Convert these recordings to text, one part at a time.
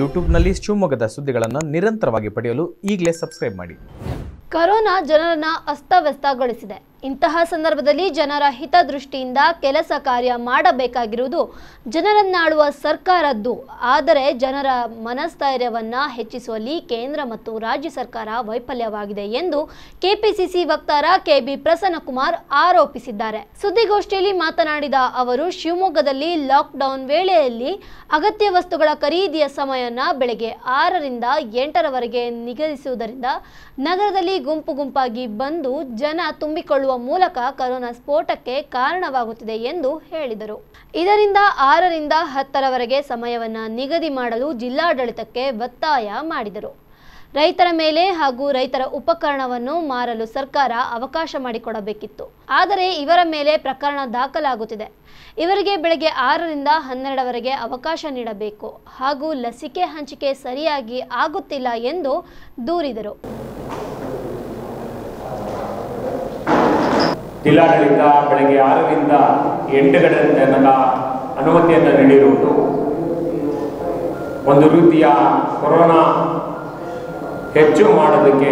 ಯೂಟ್ಯೂಬ್ನಲ್ಲಿ ಶಿವಮೊಗ್ಗದ ಸುದ್ದಿಗಳನ್ನು ನಿರಂತರವಾಗಿ ಪಡೆಯಲು ಈಗಲೇ ಸಬ್ಸ್ಕ್ರೈಬ್ ಮಾಡಿ. ಕರೋನಾ ಜನರನ್ನ ಅಸ್ತವ್ಯಸ್ತಗೊಳಿಸಿದೆ. ಇಂತಹ ಸಂದರ್ಭದಲ್ಲಿ ಜನರ ಹಿತದೃಷ್ಟಿಯಿಂದ ಕೆಲಸ ಕಾರ್ಯ ಮಾಡಬೇಕಾಗಿರುವುದು ಜನರನ್ನಾಳುವ ಸರ್ಕಾರದ್ದು. ಆದರೆ ಜನರ ಮನಸ್ಥೈರ್ಯವನ್ನ ಹೆಚ್ಚಿಸುವಲ್ಲಿ ಕೇಂದ್ರ ಮತ್ತು ರಾಜ್ಯ ಸರ್ಕಾರ ವೈಫಲ್ಯವಾಗಿದೆ ಎಂದು ಕೆಪಿಸಿಸಿ ವಕ್ತಾರ ಕೆಬಿ ಪ್ರಸನ್ನಕುಮಾರ್ ಆರೋಪಿಸಿದ್ದಾರೆ. ಸುದ್ದಿಗೋಷ್ಠಿಯಲ್ಲಿ ಮಾತನಾಡಿದ ಅವರು, ಶಿವಮೊಗ್ಗದಲ್ಲಿ ಲಾಕ್ಡೌನ್ ವೇಳೆಯಲ್ಲಿ ಅಗತ್ಯ ವಸ್ತುಗಳ ಖರೀದಿಯ ಸಮಯನ ಬೆಳಗ್ಗೆ ಆರರಿಂದ ಎಂಟರವರೆಗೆ ನಿಗದಿಸುವುದರಿಂದ ನಗರದಲ್ಲಿ ಗುಂಪು ಗುಂಪಾಗಿ ಬಂದು ಜನ ತುಂಬಿಕೊಳ್ಳುವ ಮೂಲಕ ಕರೋನಾ ಸ್ಫೋಟಕ್ಕೆ ಕಾರಣವಾಗುತ್ತಿದೆ ಎಂದು ಹೇಳಿದರು. ಇದರಿಂದ ಆರರಿಂದ ಹತ್ತರವರೆಗೆ ಸಮಯವನ್ನು ನಿಗದಿ ಮಾಡಲು ಜಿಲ್ಲಾಡಳಿತಕ್ಕೆ ಒತ್ತಾಯ ಮಾಡಿದರು. ರೈತರ ಮೇಲೆ ಹಾಗೂ ರೈತರ ಉಪಕರಣವನ್ನು ಮಾರಲು ಸರ್ಕಾರ ಅವಕಾಶ ಮಾಡಿಕೊಡಬೇಕಿತ್ತು. ಆದರೆ ಇವರ ಮೇಲೆ ಪ್ರಕರಣ ದಾಖಲಾಗುತ್ತಿದೆ. ಇವರಿಗೆ ಬೆಳಗ್ಗೆ ಆರರಿಂದ ಹನ್ನೆರಡವರೆಗೆ ಅವಕಾಶ ನೀಡಬೇಕು ಹಾಗೂ ಲಸಿಕೆ ಹಂಚಿಕೆ ಸರಿಯಾಗಿ ಆಗುತ್ತಿಲ್ಲ ಎಂದು ದೂರಿದರು. ಜಿಲ್ಲಾಡಳಿತ ಬೆಳಗ್ಗೆ ಆರರಿಂದ ಎಂಟು ಗಂಟೆ ತನಕ ಅನುಮತಿಯನ್ನು ನೀಡಿರುವುದು ಒಂದು ರೀತಿಯ ಕೊರೋನಾ ಹೆಚ್ಚು ಮಾಡೋದಕ್ಕೆ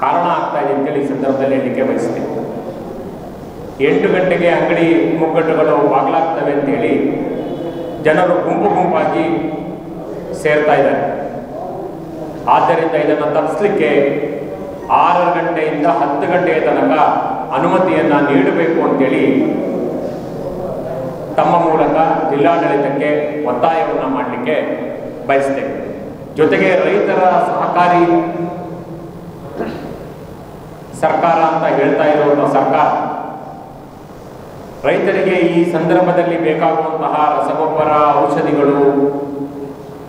ಕಾರಣ ಆಗ್ತಾ ಇದೆ ಅಂತೇಳಿ ಈ ಸಂದರ್ಭದಲ್ಲಿ ಹೇಳಲಿಕ್ಕೆ ಬಯಸ್ತೇನೆ. ಎಂಟು ಗಂಟೆಗೆ ಅಂಗಡಿ ಮುಗ್ಗಟ್ಟುಗಳು ಬಾಗಿಲಾಗ್ತವೆ ಅಂತೇಳಿ ಜನರು ಗುಂಪು ಗುಂಪಾಗಿ ಸೇರ್ತಾ ಇದ್ದಾರೆ. ಆದ್ದರಿಂದ ಇದನ್ನು ತಪ್ಪಿಸ್ಲಿಕ್ಕೆ ಆರು ಗಂಟೆಯಿಂದ ಹತ್ತು ಗಂಟೆಯ ತನಕ ಅನುಮತಿಯನ್ನು ನೀಡಬೇಕು ಅಂತೇಳಿ ತಮ್ಮ ಮೂಲಕ ಜಿಲ್ಲಾಡಳಿತಕ್ಕೆ ಒತ್ತಾಯವನ್ನು ಮಾಡಲಿಕ್ಕೆ ಬಯಸ್ತೇವೆ. ಜೊತೆಗೆ ರೈತರ ಸಹಕಾರಿ ಸರ್ಕಾರ ಅಂತ ಹೇಳ್ತಾ ಇರುವಂತಹ ಸರ್ಕಾರ, ರೈತರಿಗೆ ಈ ಸಂದರ್ಭದಲ್ಲಿ ಬೇಕಾಗುವಂತಹ ರಸಗೊಬ್ಬರ, ಔಷಧಿಗಳು,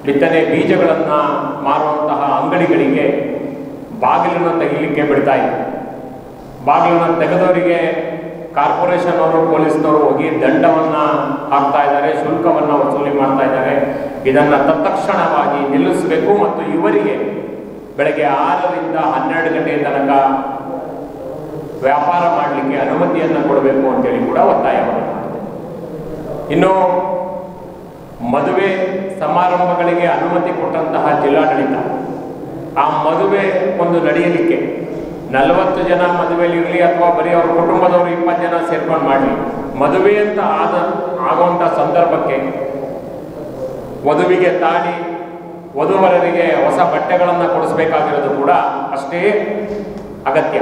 ಬಿತ್ತನೆ ಬೀಜಗಳನ್ನು ಮಾರುವಂತಹ ಅಂಗಡಿಗಳಿಗೆ ಬಾಗಿಲನ್ನು ತೆಗಿಲಿಕ್ಕೆ ಬಿಡ್ತಾ ಇದೆ ಬಾಗಿಲನ್ನು ತೆಗೆದವರಿಗೆ ಕಾರ್ಪೊರೇಷನ್ ಅವರು ಪೊಲೀಸ್ನವರು ಹೋಗಿ ದಂಡವನ್ನು ಹಾಕ್ತಾ ಇದ್ದಾರೆ, ಶುಲ್ಕವನ್ನು ವಸೂಲಿ ಮಾಡ್ತಾ ಇದ್ದಾರೆ. ಇದನ್ನು ತತ್ಕ್ಷಣವಾಗಿ ನಿಲ್ಲಿಸಬೇಕು ಮತ್ತು ಇವರಿಗೆ ಬೆಳಗ್ಗೆ ಆರರಿಂದ ಹನ್ನೆರಡು ಗಂಟೆಯ ತನಕ ವ್ಯಾಪಾರ ಮಾಡಲಿಕ್ಕೆ ಅನುಮತಿಯನ್ನು ಕೊಡಬೇಕು ಅಂತೇಳಿ ಕೂಡ ಒತ್ತಾಯವನ್ನು ಇನ್ನು ಮದುವೆ ಸಮಾರಂಭಗಳಿಗೆ ಅನುಮತಿ ಕೊಟ್ಟಂತಹ ಜಿಲ್ಲಾಡಳಿತ, ಆ ಮದುವೆ ಒಂದು ನಡೆಯಲಿಕ್ಕೆ ನಲವತ್ತು ಜನ ಮದುವೆಯಲ್ಲಿ ಇರಲಿ ಅಥವಾ ಬರೀ ಅವ್ರ ಕುಟುಂಬದವರು ಇಪ್ಪತ್ತು ಜನ ಸೇರ್ಕೊಂಡು ಮಾಡಲಿ. ಮದುವೆ ಅಂತ ಆದ ಆಗುವಂಥ ಸಂದರ್ಭಕ್ಕೆ ವಧುವಿಗೆ ತಾಳಿ, ವಧುವರರಿಗೆ ಹೊಸ ಬಟ್ಟೆಗಳನ್ನು ಕೊಡಿಸ್ಬೇಕಾಗಿರೋದು ಕೂಡ ಅಷ್ಟೇ ಅಗತ್ಯ.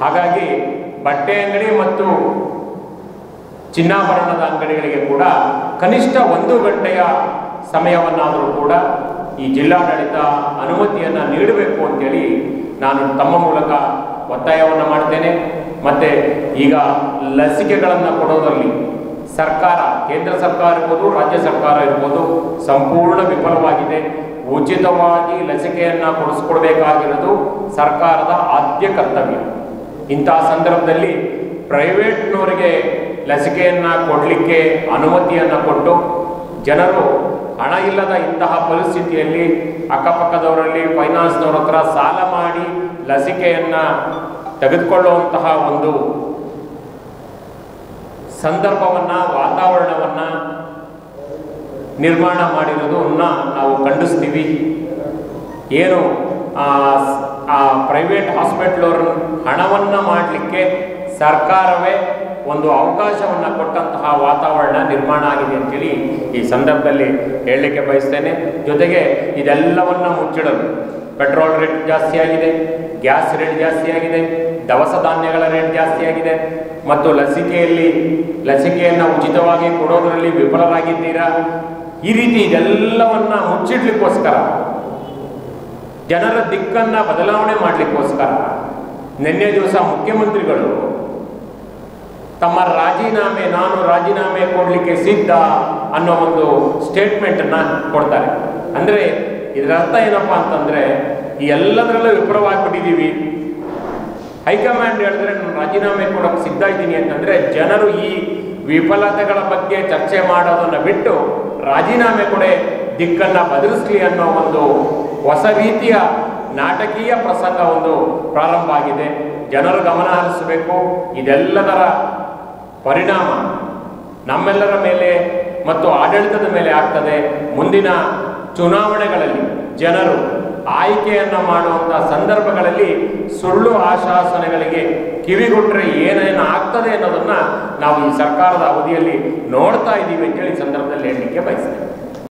ಹಾಗಾಗಿ ಬಟ್ಟೆ ಅಂಗಡಿ ಮತ್ತು ಚಿನ್ನಾಭರಣದ ಅಂಗಡಿಗಳಿಗೆ ಕೂಡ ಕನಿಷ್ಠ ಒಂದು ಗಂಟೆಯ ಸಮಯವನ್ನಾದರೂ ಕೂಡ ಈ ಜಿಲ್ಲಾಡಳಿತ ಅನುಮತಿಯನ್ನು ನೀಡಬೇಕು ಅಂತೇಳಿ ನಾನು ತಮ್ಮ ಮೂಲಕ ಒತ್ತಾಯವನ್ನು ಮಾಡ್ತೇನೆ. ಮತ್ತು ಈಗ ಲಸಿಕೆಗಳನ್ನು ಕೊಡೋದರಲ್ಲಿ ಸರ್ಕಾರ, ಕೇಂದ್ರ ಸರ್ಕಾರ ಇರ್ಬೋದು, ರಾಜ್ಯ ಸರ್ಕಾರ ಇರ್ಬೋದು ಸಂಪೂರ್ಣ ವಿಫಲವಾಗಿದೆ. ಉಚಿತವಾಗಿ ಲಸಿಕೆಯನ್ನು ಕೊಡಿಸ್ಕೊಡ್ಬೇಕಾಗಿರೋದು ಸರ್ಕಾರದ ಆದ್ಯ ಕರ್ತವ್ಯ. ಇಂಥ ಸಂದರ್ಭದಲ್ಲಿ ಪ್ರೈವೇಟ್ನವರಿಗೆ ಲಸಿಕೆಯನ್ನು ಕೊಡಲಿಕ್ಕೆ ಅನುಮತಿಯನ್ನು ಕೊಟ್ಟು ಜನರು ಹಣ ಇಲ್ಲದ ಇಂತಹ ಪರಿಸ್ಥಿತಿಯಲ್ಲಿ ಅಕ್ಕಪಕ್ಕದವರಲ್ಲಿ ಫೈನಾನ್ಸ್ನವ್ರ ಹತ್ರ ಸಾಲ ಮಾಡಿ ಲಸಿಕೆಯನ್ನು ತೆಗೆದುಕೊಳ್ಳುವಂತಹ ಒಂದು ಸಂದರ್ಭವನ್ನು ವಾತಾವರಣವನ್ನು ನಿರ್ಮಾಣ ಮಾಡಿರೋದನ್ನ ನಾವು ಖಂಡಿಸ್ತೀವಿ. ಏನು ಆ, ಪ್ರೈವೇಟ್ ಹಾಸ್ಪಿಟ್ಲವ್ರ ಹಣವನ್ನು ಮಾಡಲಿಕ್ಕೆ ಸರ್ಕಾರವೇ ಒಂದು ಅವಕಾಶವನ್ನು ಕೊಟ್ಟಂತಹ ವಾತಾವರಣ ನಿರ್ಮಾಣ ಆಗಿದೆ ಅಂತೇಳಿ ಈ ಸಂದರ್ಭದಲ್ಲಿ ಹೇಳಲಿಕ್ಕೆ ಬಯಸ್ತೇನೆ. ಜೊತೆಗೆ ಇದೆಲ್ಲವನ್ನು ಮುಚ್ಚಿಡಲು ಪೆಟ್ರೋಲ್ ರೇಟ್ ಜಾಸ್ತಿ ಆಗಿದೆ, ಗ್ಯಾಸ್ ರೇಟ್ ಜಾಸ್ತಿ ಆಗಿದೆ, ದವಸ ಧಾನ್ಯಗಳ ರೇಟ್ ಜಾಸ್ತಿ ಆಗಿದೆ. ಮತ್ತು ಲಸಿಕೆಯಲ್ಲಿ, ಲಸಿಕೆಯನ್ನು ಉಚಿತವಾಗಿ ಕೊಡೋದರಲ್ಲಿ ವಿಫಲರಾಗಿದ್ದೀರಾ? ಈ ರೀತಿ ಇದೆಲ್ಲವನ್ನ ಮುಚ್ಚಿಡ್ಲಿಕ್ಕೋಸ್ಕರ, ಜನರ ದಿಕ್ಕನ್ನು ಬದಲಾವಣೆ ಮಾಡಲಿಕ್ಕೋಸ್ಕರ ನಿನ್ನೆ ದಿವಸ ಮುಖ್ಯಮಂತ್ರಿಗಳು ತಮ್ಮ ರಾಜೀನಾಮೆ, ನಾನು ರಾಜೀನಾಮೆ ಕೊಡಲಿಕ್ಕೆ ಸಿದ್ಧ ಅನ್ನೋ ಒಂದು ಸ್ಟೇಟ್ಮೆಂಟನ್ನು ಕೊಡ್ತಾರೆ. ಅಂದರೆ ಇದರ ಅರ್ಥ ಏನಪ್ಪ ಅಂತಂದರೆ, ಈ ಎಲ್ಲದರಲ್ಲೂ ವಿಫಲವಾಗಿಬಿಟ್ಟಿದ್ದೀವಿ. ಹೈಕಮಾಂಡ್ ಹೇಳಿದ್ರೆ ನಾನು ರಾಜೀನಾಮೆ ಕೊಡೋಕೆ ಸಿದ್ಧ ಇದ್ದೀನಿ ಅಂತಂದರೆ, ಜನರು ಈ ವಿಫಲತೆಗಳ ಬಗ್ಗೆ ಚರ್ಚೆ ಮಾಡೋದನ್ನು ಬಿಟ್ಟು ರಾಜೀನಾಮೆ ಕೊಡೆ ದಿಕ್ಕನ್ನು ಬದಲಿಸ್ಲಿ ಅನ್ನೋ ಒಂದು ಹೊಸ ರೀತಿಯ ನಾಟಕೀಯ ಪ್ರಸಂಗ ಒಂದು ಪ್ರಾರಂಭ ಆಗಿದೆ. ಜನರು ಗಮನ ಹರಿಸಬೇಕು. ಇದೆಲ್ಲದರ ಪರಿಣಾಮ ನಮ್ಮೆಲ್ಲರ ಮೇಲೆ ಮತ್ತು ಆಡಳಿತದ ಮೇಲೆ ಆಗ್ತದೆ. ಮುಂದಿನ ಚುನಾವಣೆಗಳಲ್ಲಿ ಜನರು ಆಯ್ಕೆಯನ್ನು ಮಾಡುವಂಥ ಸಂದರ್ಭಗಳಲ್ಲಿ ಸುಳ್ಳು ಆಶಾಸನಗಳಿಗೆ ಕಿವಿಗೊಟ್ಟರೆ ಏನೇನು ಆಗ್ತದೆ ಅನ್ನೋದನ್ನ ನಾವು ಈ ಸರ್ಕಾರದ ಅವಧಿಯಲ್ಲಿ ನೋಡ್ತಾ ಇದ್ದೀವಿ ಅಂತೇಳಿ ಸಂದರ್ಭದಲ್ಲಿ ಹೇಳಲಿಕ್ಕೆ ಬಯಸ್ತೇನೆ.